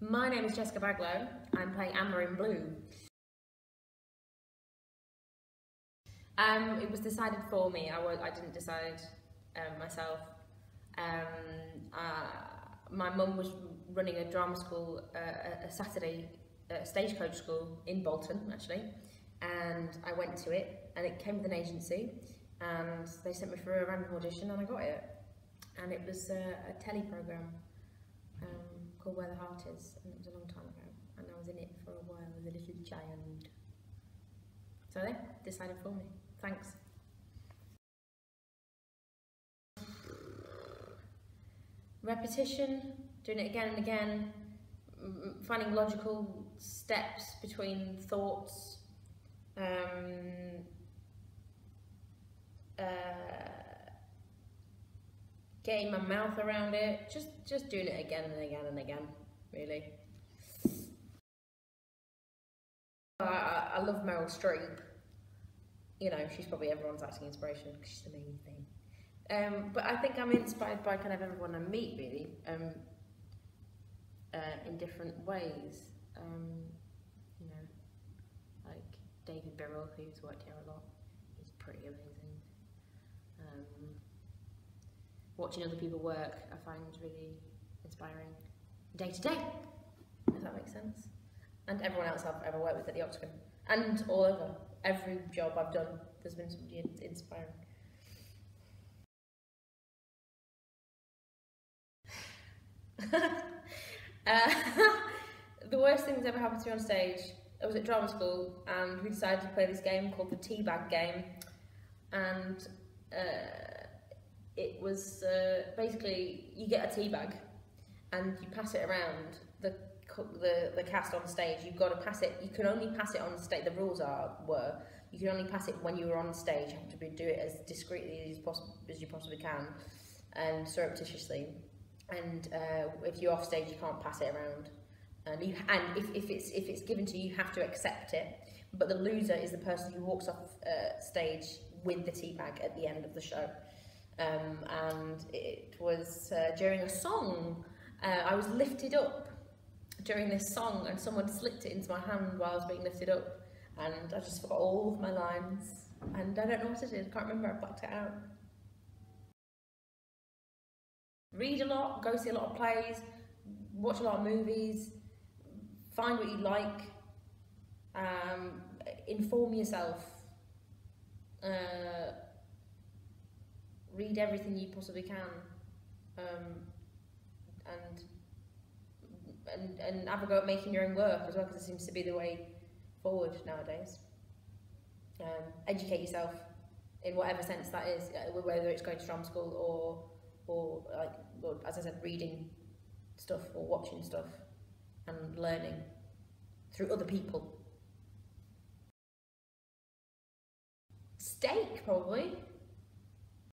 My name is Jessica Baglow. I'm playing Amber in Blue. Um, it was decided for me. I, was, I didn't decide um, myself. Um, uh, my mum was running a drama school, uh, a Saturday uh, stagecoach school in Bolton, actually, and I went to it, and it came with an agency, and they sent me for a random audition, and I got it. And it was uh, a telly program um, called Where the Heart Is, and it was a long time ago, and I was in it for a while as a little child. So they decided for me. Thanks. Repetition, doing it again and again, finding logical steps between thoughts, um, getting my mouth around it, just just doing it again and again and again, really. I, I love Meryl Streep. You know, she's probably everyone's acting inspiration because she's amazing. Um, but I think I'm inspired by kind of everyone I meet, really, um, uh, in different ways. Um, you know, like David Birrell, who's worked here a lot, he's pretty amazing. Um, watching other people work, I find really inspiring day to day, if that makes sense. And everyone else I've ever worked with at the Octagon, and all over. Every job I've done, there's been somebody inspiring. uh, the worst thing that's ever happened to me on stage, I was at drama school and we decided to play this game called the teabag game. And uh, it was uh, basically you get a tea bag and you pass it around the the the cast on stage. You've got to pass it. You can only pass it on stage. The rules are were you can only pass it when you were on stage. You have to be, do it as discreetly as possible as you possibly can, and surreptitiously. And uh, if you're off stage, you can't pass it around. And you and if, if it's if it's given to you, you have to accept it. But the loser is the person who walks off uh, stage with the tea bag at the end of the show. Um, and it was uh, during a song. Uh, I was lifted up during this song and someone slipped it into my hand while I was being lifted up and I just forgot all of my lines and I don't know what it is, I can't remember, I blacked it out. Read a lot, go see a lot of plays, watch a lot of movies, find what you like, um, inform yourself, uh, read everything you possibly can um, and, and and have a go at making your own work as well because it seems to be the way forward nowadays. Um, educate yourself in whatever sense that is, uh, whether it's going to drama school or or like or, as I said, reading stuff or watching stuff and learning through other people. Steak, probably.